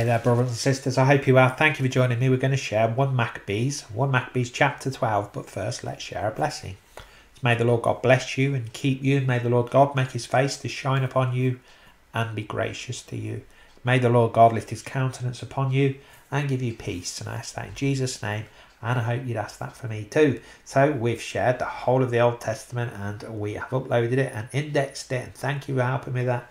Hey there, brothers and sisters. I hope you are. Thank you for joining me. We're going to share 1 Maccabees, 1 Maccabees chapter 12. But first, let's share a blessing. May the Lord God bless you and keep you. May the Lord God make his face to shine upon you and be gracious to you. May the Lord God lift his countenance upon you and give you peace. And I ask that in Jesus' name. And I hope you'd ask that for me too. So we've shared the whole of the Old Testament and we have uploaded it and indexed it. And thank you for helping me with that.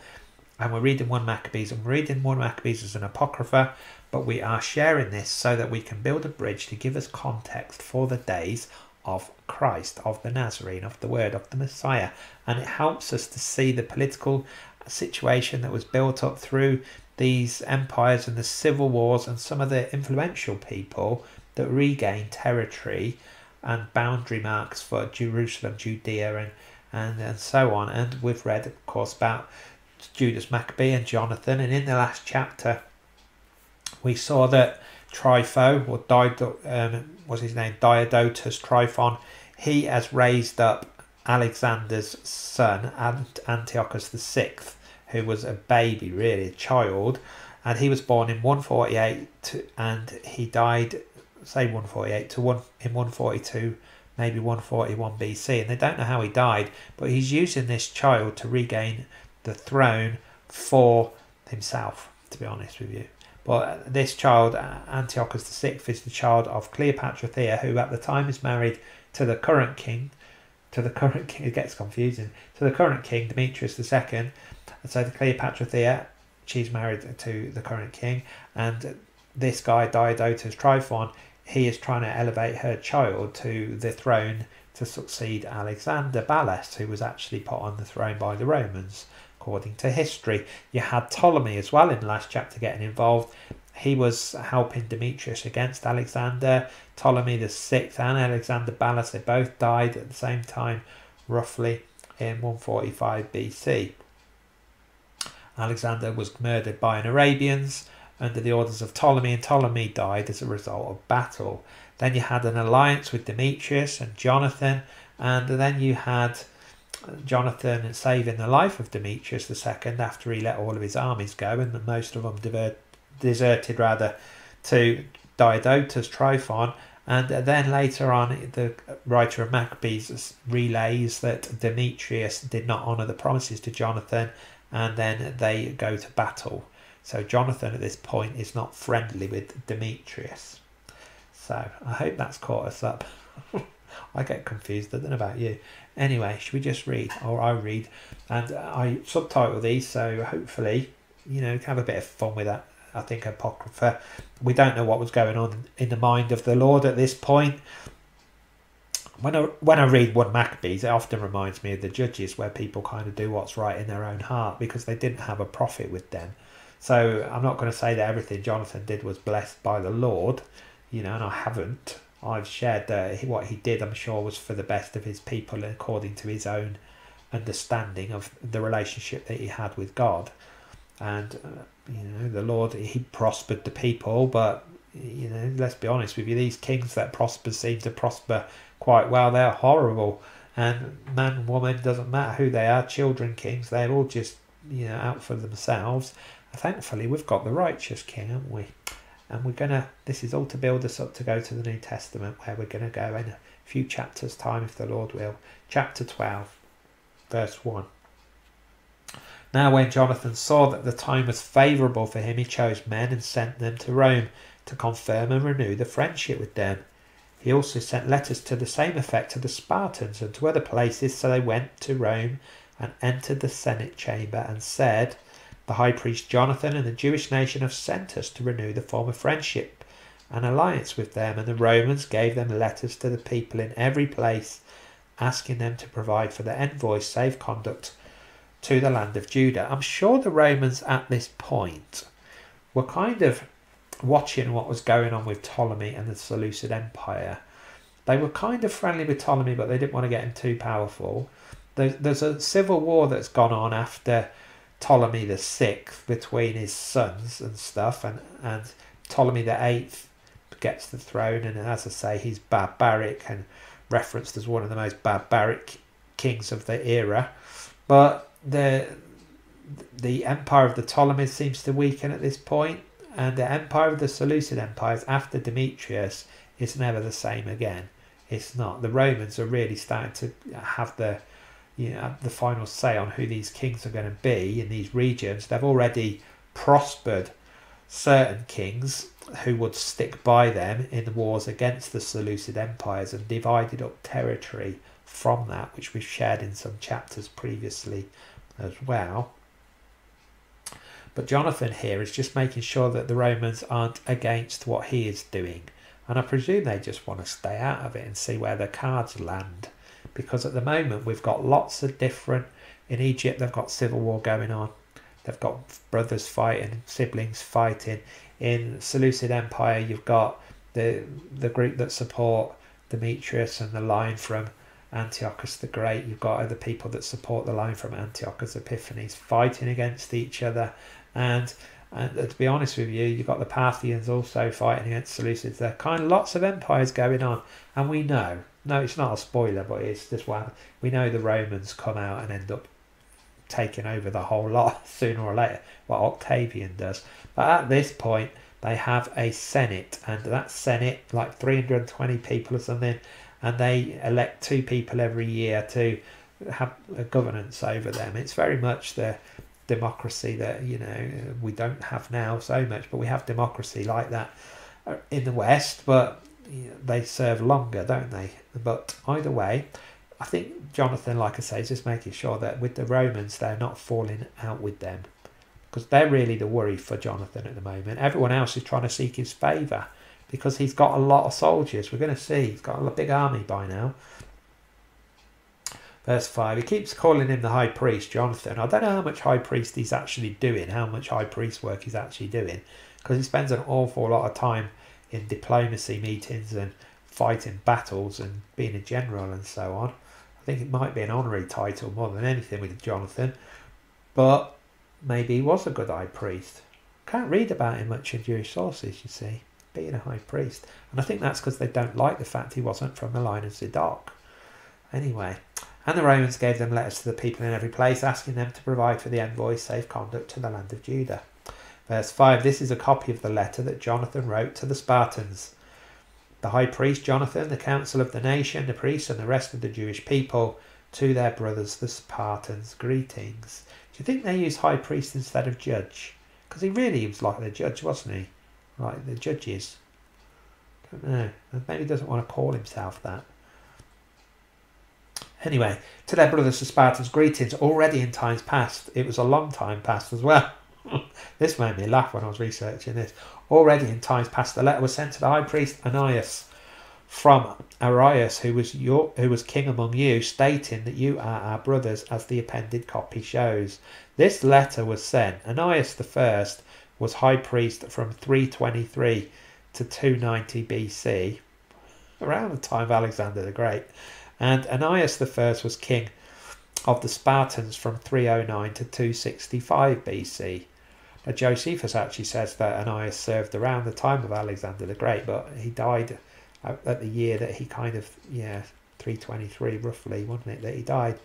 And we're reading 1 Maccabees and we're reading 1 Maccabees as an apocrypha. But we are sharing this so that we can build a bridge to give us context for the days of Christ, of the Nazarene, of the Word, of the Messiah. And it helps us to see the political situation that was built up through these empires and the civil wars and some of the influential people that regained territory and boundary marks for Jerusalem, Judea, and, and, and so on. And we've read, of course, about Judas Maccabee and Jonathan. And in the last chapter, we saw that Trypho, or died, um, was his name, Diodotus Tryphon, he has raised up Alexander's son, Antiochus VI, who was a baby, really, a child. And he was born in 148 and he died, say 148, to one in 142, maybe 141 BC. And they don't know how he died, but he's using this child to regain the throne for himself, to be honest with you. But this child, uh, Antiochus VI, is the child of Cleopatra Thea, who at the time is married to the current king, to the current king, it gets confusing, to the current king, Demetrius II. And so the Cleopatra Thea, she's married to the current king, and this guy, Diodotus Tryphon, he is trying to elevate her child to the throne to succeed Alexander Ballas, who was actually put on the throne by the Romans according to history. You had Ptolemy as well in the last chapter getting involved. He was helping Demetrius against Alexander. Ptolemy the sixth and Alexander Ballas, they both died at the same time, roughly in 145 BC. Alexander was murdered by an Arabians under the orders of Ptolemy, and Ptolemy died as a result of battle. Then you had an alliance with Demetrius and Jonathan, and then you had Jonathan saving the life of Demetrius II after he let all of his armies go, and most of them divert, deserted rather to Diodotus Tryphon. And then later on, the writer of Maccabees relays that Demetrius did not honour the promises to Jonathan, and then they go to battle. So Jonathan at this point is not friendly with Demetrius. So I hope that's caught us up. I get confused. I don't know about you. Anyway, should we just read? Or I read. And I subtitle these, so hopefully, you know, have a bit of fun with that. I think Apocrypha. We don't know what was going on in the mind of the Lord at this point. When I, when I read 1 Maccabees, it often reminds me of the Judges, where people kind of do what's right in their own heart because they didn't have a prophet with them. So I'm not going to say that everything Jonathan did was blessed by the Lord, you know, and I haven't. I've shared that what he did, I'm sure, was for the best of his people according to his own understanding of the relationship that he had with God. And, uh, you know, the Lord, he prospered the people, but, you know, let's be honest with you, these kings that prosper seem to prosper quite well. They're horrible. And man, woman, doesn't matter who they are, children, kings, they're all just, you know, out for themselves. Thankfully, we've got the righteous king, haven't we? And we're going to this is all to build us up to go to the new testament where we're going to go in a few chapters time if the lord will. Chapter 12 verse 1 now when jonathan saw that the time was favourable for him he chose men and sent them to rome to confirm and renew the friendship with them. He also sent letters to the same effect to the spartans and to other places so they went to rome and entered the senate chamber and said the high priest Jonathan and the Jewish nation have sent us to renew the former friendship and alliance with them, and the Romans gave them letters to the people in every place, asking them to provide for the envoys safe conduct to the land of Judah. I'm sure the Romans at this point were kind of watching what was going on with Ptolemy and the Seleucid Empire. They were kind of friendly with Ptolemy, but they didn't want to get him too powerful. There's, there's a civil war that's gone on after Ptolemy the sixth between his sons and stuff, and and Ptolemy the eighth gets the throne, and as I say, he's barbaric and referenced as one of the most barbaric kings of the era. But the the empire of the Ptolemies seems to weaken at this point, and the empire of the Seleucid empires after Demetrius is never the same again. It's not. The Romans are really starting to have the you know, the final say on who these kings are going to be in these regions. They've already prospered certain kings who would stick by them in the wars against the Seleucid empires and divided up territory from that, which we've shared in some chapters previously as well. But Jonathan here is just making sure that the Romans aren't against what he is doing. And I presume they just want to stay out of it and see where the cards land. Because at the moment we've got lots of different in Egypt they've got civil war going on. They've got brothers fighting, siblings fighting. In Seleucid Empire you've got the the group that support Demetrius and the line from Antiochus the Great. You've got other people that support the line from Antiochus Epiphanes fighting against each other. And, and uh, to be honest with you, you've got the Parthians also fighting against Seleucids. There are kind of lots of empires going on. And we know, no, it's not a spoiler, but it's just one. We know the Romans come out and end up taking over the whole lot sooner or later, what Octavian does. But at this point, they have a Senate, and that Senate, like 320 people or something, and they elect two people every year to have a governance over them. It's very much the democracy that you know we don't have now so much, but we have democracy like that uh, in the West, but they serve longer, don't they? But either way, I think Jonathan, like I say, is just making sure that with the Romans, they're not falling out with them because they're really the worry for Jonathan at the moment. Everyone else is trying to seek his favour because he's got a lot of soldiers. We're going to see he's got a big army by now. Verse 5, he keeps calling him the high priest, Jonathan. I don't know how much high priest he's actually doing, how much high priest work he's actually doing, because he spends an awful lot of time in diplomacy meetings and fighting battles and being a general and so on. I think it might be an honorary title more than anything with Jonathan, but maybe he was a good high priest. Can't read about him much in Jewish sources, you see being a high priest. And I think that's because they don't like the fact he wasn't from the line of Zadok. Anyway, and the Romans gave them letters to the people in every place, asking them to provide for the envoys safe conduct to the land of Judah. Verse 5 This is a copy of the letter that Jonathan wrote to the Spartans. The high priest Jonathan, the council of the nation, the priests, and the rest of the Jewish people, to their brothers the Spartans, greetings. Do you think they use high priest instead of judge? Because he really was like the judge, wasn't he? like the judges. I Don't know. Maybe he doesn't want to call himself that. Anyway, to their brothers the Spartans, greetings. Already in times past, it was a long time past as well. this made me laugh when I was researching this. Already in times past, the letter was sent to the high priest Onias from Arius, who was your, who was king among you, stating that you are our brothers, as the appended copy shows. This letter was sent. Onias the first was high priest from 323 to 290 BC, around the time of Alexander the Great. And Anias I was king of the Spartans from 309 to 265 BC. Now, Josephus actually says that Onias served around the time of Alexander the Great, but he died at the year that he kind of, yeah, 323 roughly, wasn't it, that he died.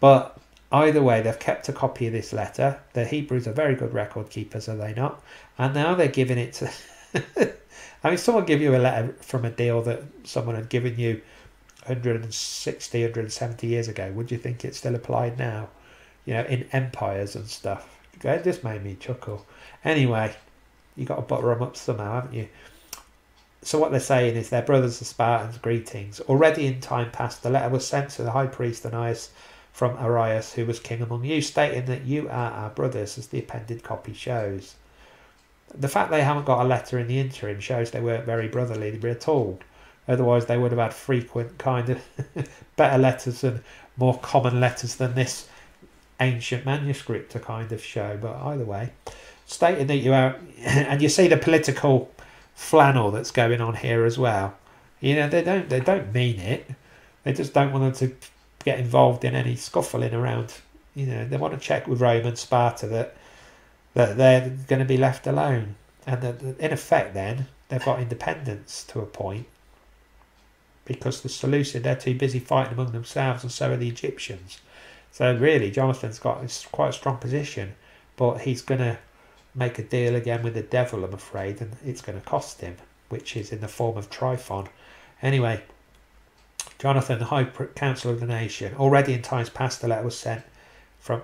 But Either way, they've kept a copy of this letter. The Hebrews are very good record keepers, are they not? And now they're giving it to. I mean, someone give you a letter from a deal that someone had given you 160, 170 years ago. Would you think it still applied now? You know, in empires and stuff. It just made me chuckle. Anyway, you got to butter them up somehow, haven't you? So what they're saying is their brothers the Spartans greetings. Already in time past, the letter was sent to the high priest Onias from Arius, who was king among you, stating that you are our brothers, as the appended copy shows. The fact they haven't got a letter in the interim shows they weren't very brotherly at all. Otherwise, they would have had frequent kind of better letters and more common letters than this ancient manuscript to kind of show. But either way, stating that you are, and you see the political flannel that's going on here as well. You know, they don't they don't mean it. They just don't want them to get involved in any scuffling around. You know, they want to check with Rome and Sparta that that they're going to be left alone, and that in effect, then they've got independence to a point because the Seleucid they're too busy fighting among themselves, and so are the Egyptians. So really, Jonathan's got quite a strong position, but he's going to make a deal again with the devil, I'm afraid, and it's going to cost him, which is in the form of Tryphon. Anyway, Jonathan, the high council of the nation, already in times past, the letter was sent from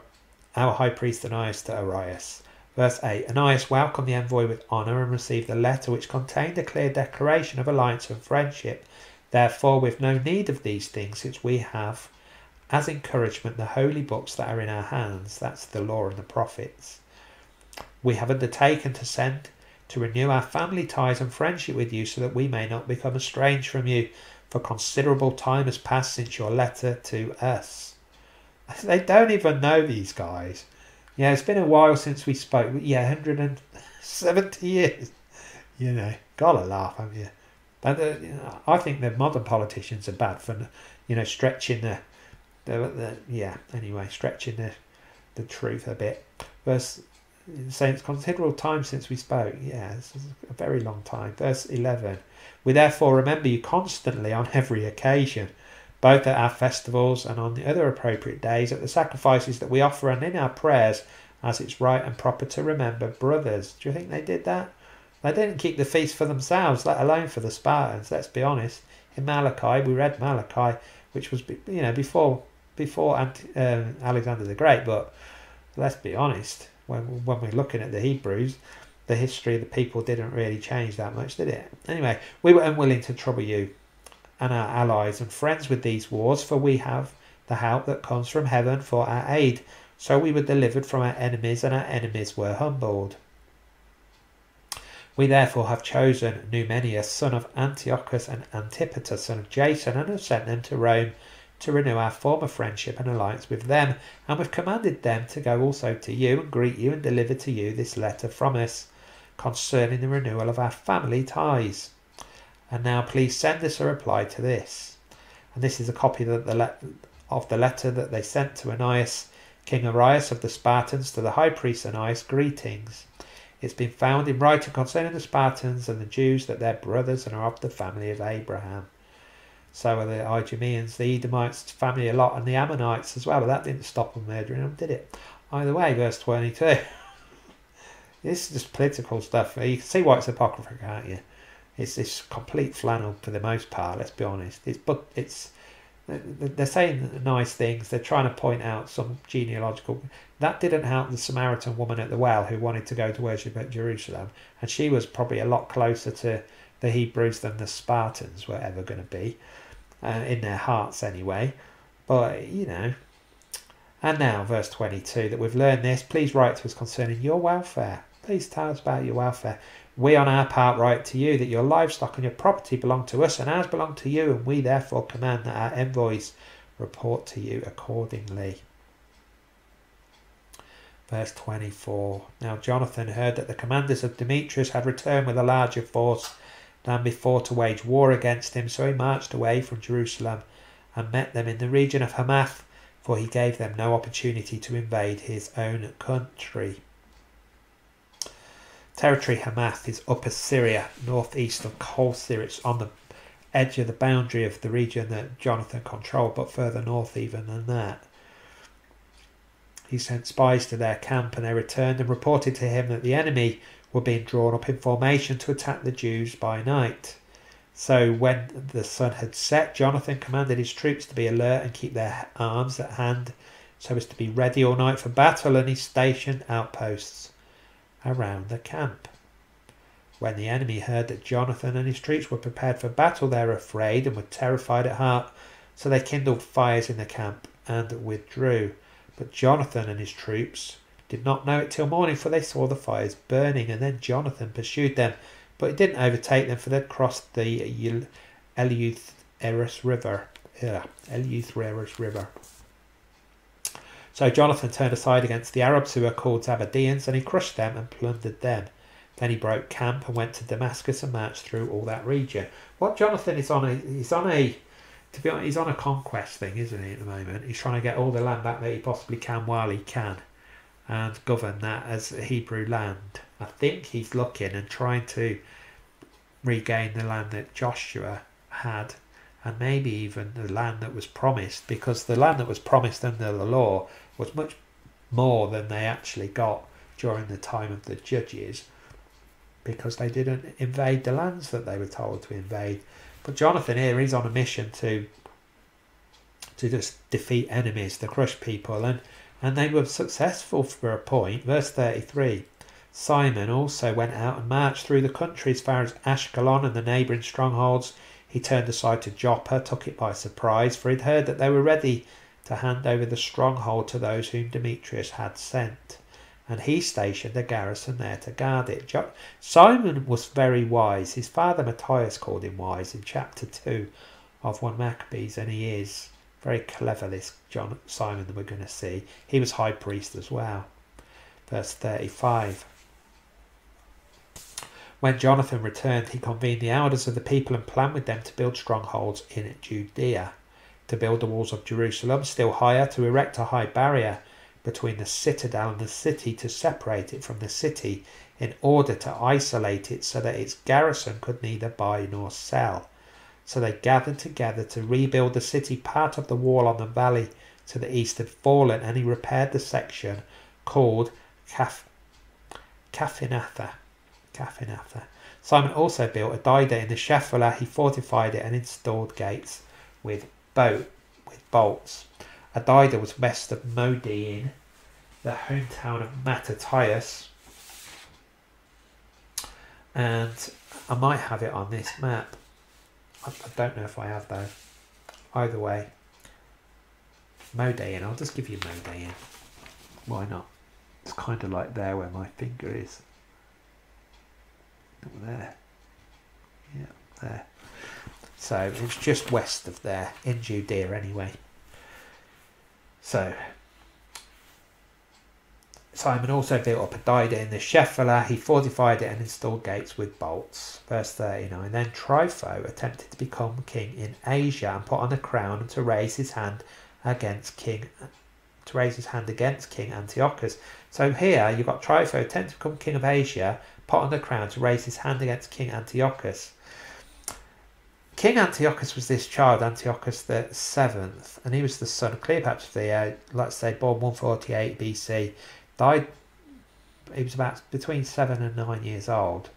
our high priest Onias to Arius. Verse 8 Onias welcomed the envoy with honour and received a letter which contained a clear declaration of alliance and friendship. Therefore, with no need of these things, since we have as encouragement the holy books that are in our hands, that's the law and the prophets. We have undertaken to send to renew our family ties and friendship with you so that we may not become estranged from you, for considerable time has passed since your letter to us. They don't even know these guys. Yeah, it's been a while since we spoke. Yeah, 170 years. You know, gotta laugh, haven't you? Uh, I think the modern politicians are bad for, you know, stretching the, the, the yeah. Anyway, stretching the, the truth a bit. Verse saying it's considerable time since we spoke. Yeah, this is a very long time. Verse 11. We therefore remember you constantly on every occasion both at our festivals and on the other appropriate days, at the sacrifices that we offer and in our prayers, as it's right and proper to remember brothers. Do you think they did that? They didn't keep the feast for themselves, let alone for the Spartans. Let's be honest. In Malachi, we read Malachi, which was you know before before um, Alexander the Great. But let's be honest, when when we're looking at the Hebrews, the history of the people didn't really change that much, did it? Anyway, we were unwilling to trouble you and our allies and friends with these wars, for we have the help that comes from heaven for our aid. So we were delivered from our enemies, and our enemies were humbled. We therefore have chosen Numenius, son of Antiochus, and Antipater, son of Jason, and have sent them to Rome to renew our former friendship and alliance with them, and we've commanded them to go also to you and greet you and deliver to you this letter from us concerning the renewal of our family ties. And now please send us a reply to this. And this is a copy of the, le- of the letter that they sent to Onias, King Arius of the Spartans, to the high priest Onias, greetings. It's been found in writing concerning the Spartans and the Jews that they're brothers and are of the family of Abraham. So are the Idumeans, the Edomites family a lot, and the Ammonites as well, but that didn't stop them murdering them, did it? Either way, verse 22. this is just political stuff. You can see why it's apocryphal, can't you? It's this complete flannel for the most part. Let's be honest. It's but it's they're saying nice things. They're trying to point out some genealogical. That didn't help the Samaritan woman at the well who wanted to go to worship at Jerusalem, and she was probably a lot closer to the Hebrews than the Spartans were ever going to be, uh, in their hearts anyway. But you know. And now, verse 22, that we've learned this, please write to us concerning your welfare. Please tell us about your welfare. We on our part write to you that your livestock and your property belong to us, and ours belong to you, and we therefore command that our envoys report to you accordingly. Verse 24 Now Jonathan heard that the commanders of Demetrius had returned with a larger force than before to wage war against him, so he marched away from Jerusalem and met them in the region of Hamath, for he gave them no opportunity to invade his own country. Territory Hamath is Upper Syria, northeast of Qusir. It's on the edge of the boundary of the region that Jonathan controlled, but further north even than that. He sent spies to their camp and they returned and reported to him that the enemy were being drawn up in formation to attack the Jews by night. So when the sun had set, Jonathan commanded his troops to be alert and keep their arms at hand so as to be ready all night for battle, and he stationed outposts around the camp. When the enemy heard that Jonathan and his troops were prepared for battle, they were afraid and were terrified at heart. So they kindled fires in the camp and withdrew. But Jonathan and his troops did not know it till morning, for they saw the fires burning. And then Jonathan pursued them, but he didn't overtake them, for they'd crossed the Eleutherus River. Yeah, River. So Jonathan turned aside against the Arabs who were called Zabadeans, and he crushed them and plundered them. Then he broke camp and went to Damascus and marched through all that region. What Jonathan is on a he's on a to be honest, he's on a conquest thing, isn't he, at the moment? He's trying to get all the land back that he possibly can while he can and govern that as Hebrew land. I think he's looking and trying to regain the land that Joshua had and maybe even the land that was promised because the land that was promised under the law was much more than they actually got during the time of the judges because they didn't invade the lands that they were told to invade. But Jonathan here is on a mission to to just defeat enemies, to crush people, and, and they were successful for a point. Verse 33 Simon also went out and marched through the country as far as Ashkelon and the neighbouring strongholds. He turned aside to Joppa, took it by surprise, for he'd heard that they were ready to hand over the stronghold to those whom Demetrius had sent. And he stationed a garrison there to guard it. Jo- Simon was very wise. His father Matthias called him wise in chapter 2 of 1 Maccabees, and he is. Very clever, this John Simon that we're going to see. He was high priest as well. Verse 35. When Jonathan returned, he convened the elders of the people and planned with them to build strongholds in Judea, to build the walls of Jerusalem still higher, to erect a high barrier between the citadel and the city, to separate it from the city, in order to isolate it so that its garrison could neither buy nor sell. So they gathered together to rebuild the city. Part of the wall on the valley to the east had fallen, and he repaired the section called Kaf- Kaphinatha Kaphinatha. Simon also built Adida in the Shephelah. He fortified it and installed gates with boat with bolts. Adida was west of Modiin, the hometown of Mattathias. And I might have it on this map. I, I don't know if I have though. Either way. Modiin, I'll just give you Modiin. Why not? It's kind of like there where my finger is there. Yeah, there. So it's just west of there, in Judea anyway. So Simon also built up Adida in the Shephelah. He fortified it and installed gates with bolts. Verse 39. Then Trypho attempted to become king in Asia and put on a crown and to raise his hand against King to raise his hand against King Antiochus. So here you've got Trypho attempting to become king of Asia put on the crown to raise his hand against King Antiochus. King Antiochus was this child, Antiochus the seventh, and he was the son of Cleopatra the, uh, let's say, born 148 BC, died, he was about between seven and nine years old,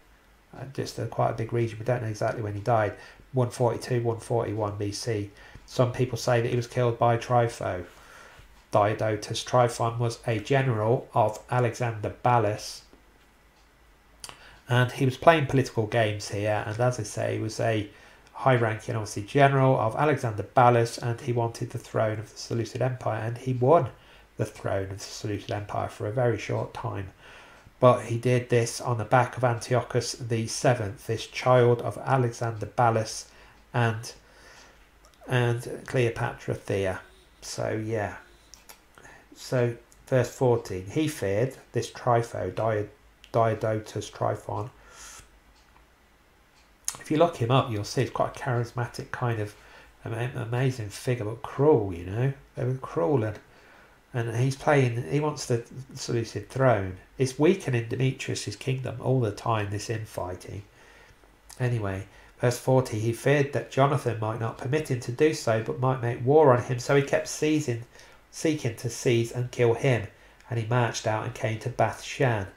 uh, just a, quite a big region, we don't know exactly when he died, 142, 141 BC. Some people say that he was killed by Trypho. Diodotus Tryphon was a general of Alexander Ballas, and he was playing political games here. And as I say, he was a high-ranking, obviously, general of Alexander Ballas, and he wanted the throne of the Seleucid Empire, and he won the throne of the Seleucid Empire for a very short time. But he did this on the back of Antiochus the seventh, this child of Alexander Ballas, and and Cleopatra Thea. So yeah. So verse 14, he feared this Trypho died Diodotus Tryphon. If you look him up, you'll see he's quite a charismatic kind of amazing figure, but cruel, you know. Were cruel and, and he's playing, he wants the Seleucid throne. It's weakening Demetrius' kingdom all the time, this infighting. Anyway, verse 40, he feared that Jonathan might not permit him to do so, but might make war on him, so he kept seizing, seeking to seize and kill him, and he marched out and came to Beth Shan.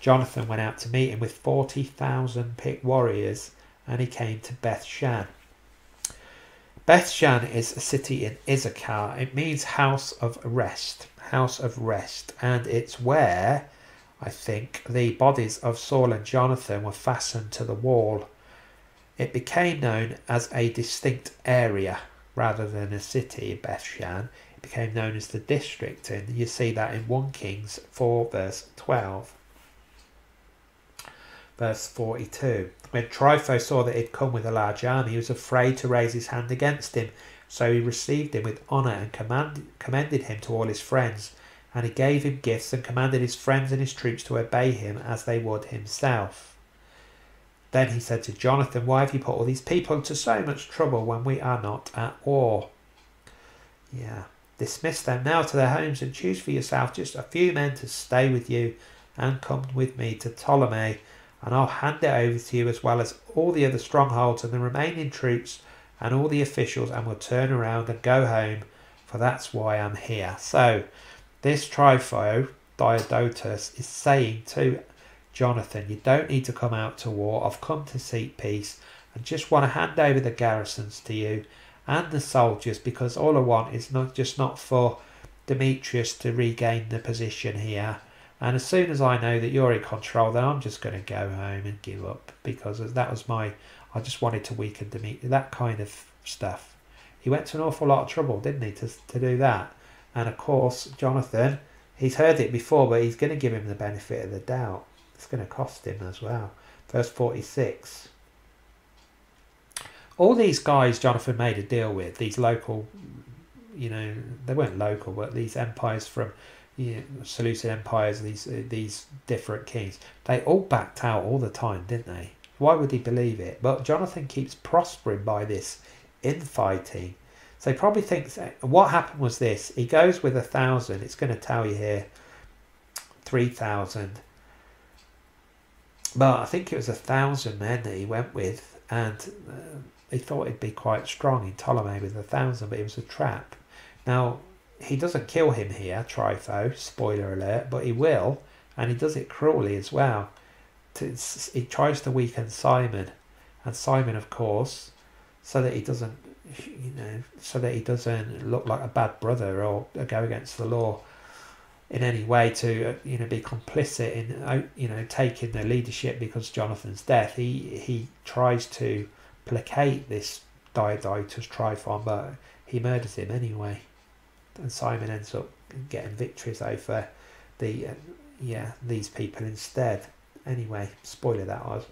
Jonathan went out to meet him with 40,000 picked warriors and he came to Beth Shan. Beth Shan is a city in Issachar. It means house of rest, house of rest, and it's where I think the bodies of Saul and Jonathan were fastened to the wall. It became known as a distinct area rather than a city, Beth Shan. It became known as the district, and you see that in 1 Kings 4, verse 12 verse 42. When Trypho saw that he'd come with a large army, he was afraid to raise his hand against him. So he received him with honour and command, commended him to all his friends. And he gave him gifts and commanded his friends and his troops to obey him as they would himself. Then he said to Jonathan, Why have you put all these people to so much trouble when we are not at war? Yeah. Dismiss them now to their homes and choose for yourself just a few men to stay with you and come with me to Ptolemy and I'll hand it over to you as well as all the other strongholds and the remaining troops and all the officials, and we'll turn around and go home, for that's why I'm here. So, this Trypho Diodotus is saying to Jonathan, You don't need to come out to war. I've come to seek peace and just want to hand over the garrisons to you and the soldiers because all I want is not just not for Demetrius to regain the position here. And as soon as I know that you're in control, then I'm just going to go home and give up because that was my. I just wanted to weaken Demetrius. That kind of stuff. He went to an awful lot of trouble, didn't he, to, to do that? And of course, Jonathan, he's heard it before, but he's going to give him the benefit of the doubt. It's going to cost him as well. Verse 46 all these guys Jonathan made a deal with, these local, you know, they weren't local, but these empires from you know, Seleucid empires, these uh, these different kings, they all backed out all the time, didn't they? Why would he believe it? But Jonathan keeps prospering by this infighting. So he probably thinks what happened was this. He goes with a thousand. It's going to tell you here, three thousand. But I think it was a thousand men that he went with, and uh, he thought he'd be quite strong in Ptolemy with a thousand, but it was a trap. Now, he doesn't kill him here, Trypho, spoiler alert, but he will, and he does it cruelly as well. he tries to weaken Simon, and Simon, of course, so that he doesn't, you know, so that he doesn't look like a bad brother or go against the law in any way to, uh, you know, be complicit in, uh, you know, taking the leadership because Jonathan's death. He he tries to placate this Diodotus Tryphon, but he murders him anyway. And Simon ends up getting victories over the uh, yeah these people instead. Anyway, spoiler that was.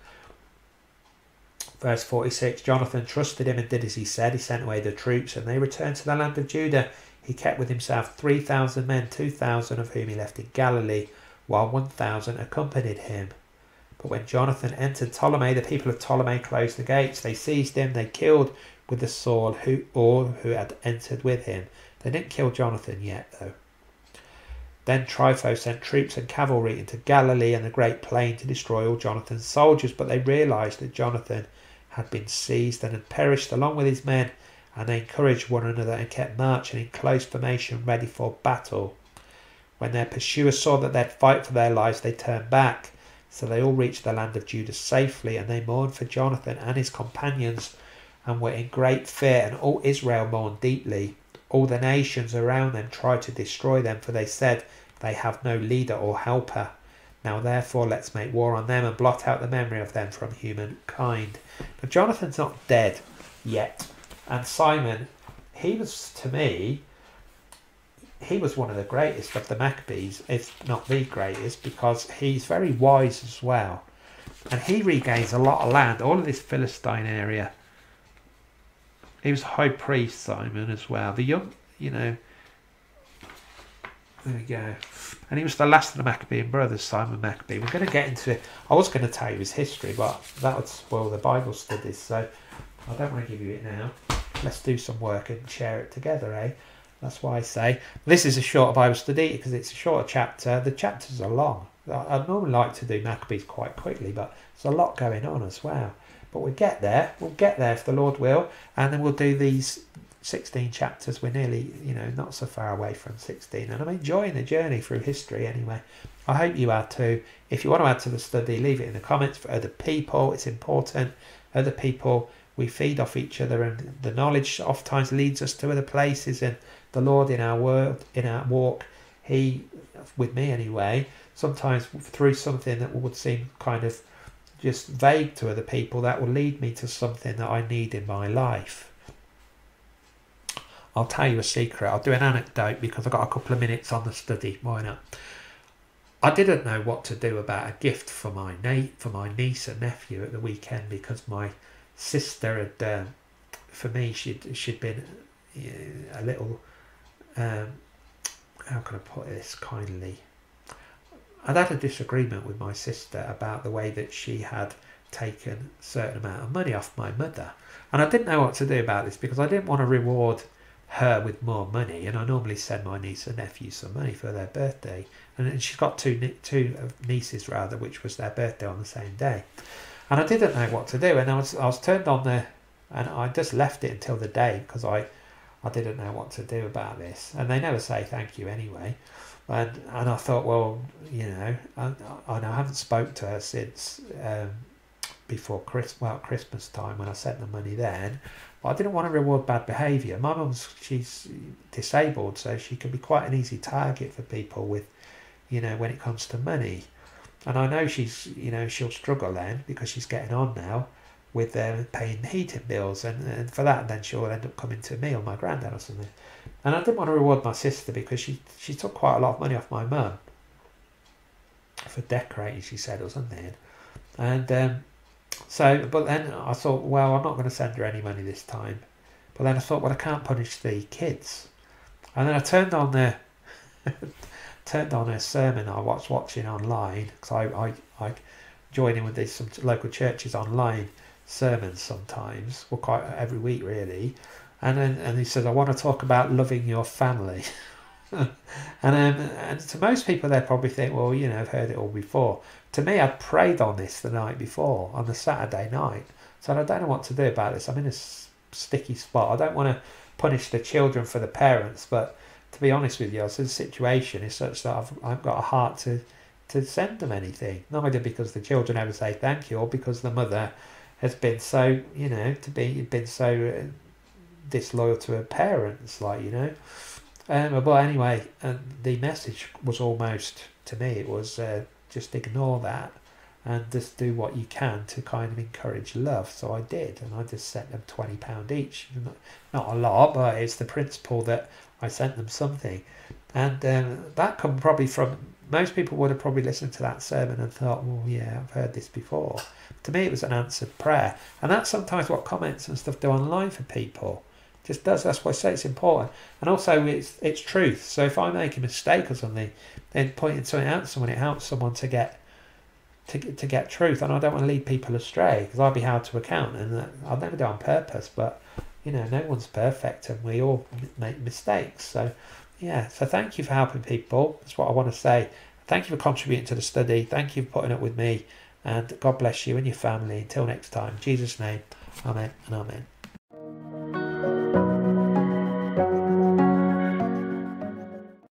Verse 46 Jonathan trusted him and did as he said. He sent away the troops, and they returned to the land of Judah. He kept with himself 3,000 men, 2,000 of whom he left in Galilee, while 1,000 accompanied him. But when Jonathan entered Ptolemy, the people of Ptolemy closed the gates. They seized him, they killed with the sword who all who had entered with him. They didn't kill Jonathan yet, though. Then Trypho sent troops and cavalry into Galilee and the Great Plain to destroy all Jonathan's soldiers, but they realized that Jonathan had been seized and had perished along with his men, and they encouraged one another and kept marching in close formation ready for battle. When their pursuers saw that they'd fight for their lives, they turned back. So they all reached the land of Judah safely, and they mourned for Jonathan and his companions, and were in great fear, and all Israel mourned deeply. All the nations around them tried to destroy them, for they said, They have no leader or helper. Now therefore let's make war on them and blot out the memory of them from humankind. But Jonathan's not dead yet. And Simon, he was to me he was one of the greatest of the Maccabees, if not the greatest, because he's very wise as well. And he regains a lot of land, all of this Philistine area. He was high priest, Simon, as well. The young, you know, there we go. And he was the last of the Maccabean brothers, Simon Maccabee. We're going to get into it. I was going to tell you his history, but that would spoil the Bible studies, so I don't want to give you it now. Let's do some work and share it together, eh? That's why I say this is a shorter Bible study because it's a shorter chapter. The chapters are long. I'd normally like to do Maccabees quite quickly, but there's a lot going on as well. But we'll get there. We'll get there if the Lord will, and then we'll do these 16 chapters. We're nearly, you know, not so far away from 16, and I'm enjoying the journey through history anyway. I hope you are too. If you want to add to the study, leave it in the comments for other people. It's important. Other people, we feed off each other, and the knowledge oftentimes leads us to other places and the Lord in our world, in our walk, He, with me anyway, sometimes through something that would seem kind of just vague to other people, that will lead me to something that I need in my life. I'll tell you a secret. I'll do an anecdote because I've got a couple of minutes on the study. Why not? I didn't know what to do about a gift for my na- for my niece and nephew at the weekend because my sister had, uh, for me, she'd she'd been a little um, how can I put this kindly? I'd had a disagreement with my sister about the way that she had taken a certain amount of money off my mother. And I didn't know what to do about this because I didn't want to reward her with more money. And I normally send my niece and nephew some money for their birthday. And she's got two, two uh, nieces, rather, which was their birthday on the same day. And I didn't know what to do. And I was, I was turned on there and I just left it until the day because I I didn't know what to do about this. And they never say thank you anyway. And, and I thought, well, you know, I, I, I haven't spoke to her since um, before Chris, well, Christmas time when I sent the money then. But I didn't want to reward bad behaviour. My mum's, she's disabled, so she can be quite an easy target for people with, you know, when it comes to money. And I know she's, you know, she'll struggle then because she's getting on now with uh, paying heating bills, and, and for that, then she'll end up coming to me or my granddad or something. And I didn't want to reward my sister because she she took quite a lot of money off my mum for decorating, she said, or something. And um, so, but then I thought, well, I'm not going to send her any money this time. But then I thought, well, I can't punish the kids. And then I turned on the turned on a sermon I was watching online because I, I, I join in with these some local churches online sermons sometimes, well, quite every week really. And then and he says, I want to talk about loving your family. and um, and to most people, they probably think, well, you know, I've heard it all before. To me, I'd prayed on this the night before, on the Saturday night. So I don't know what to do about this. I'm in a sticky spot. I don't want to punish the children for the parents, but to be honest with you, the situation is such that I've, I've got a heart to, to send them anything. Neither because the children ever say thank you or because the mother has been so, you know, to be been so uh, disloyal to her parents, like, you know. Um, but anyway, and the message was almost, to me, it was uh, just ignore that and just do what you can to kind of encourage love. So I did, and I just sent them twenty pound each. Not a lot, but it's the principle that I sent them something, and um, that come probably from most people would have probably listened to that sermon and thought, "Well, yeah, I've heard this before." To me, it was an answered prayer, and that's sometimes what comments and stuff do online for people. It just does. That's why I say it's important, and also it's it's truth. So if I make a mistake or something, then pointing something out to someone, it helps someone to get to, to get truth, and I don't want to lead people astray because I'll be held to account, and I'll never do on purpose. But you know, no one's perfect, and we all make mistakes. So, yeah. So thank you for helping people. That's what I want to say. Thank you for contributing to the study. Thank you for putting up with me, and God bless you and your family. Until next time, Jesus' name, Amen and Amen.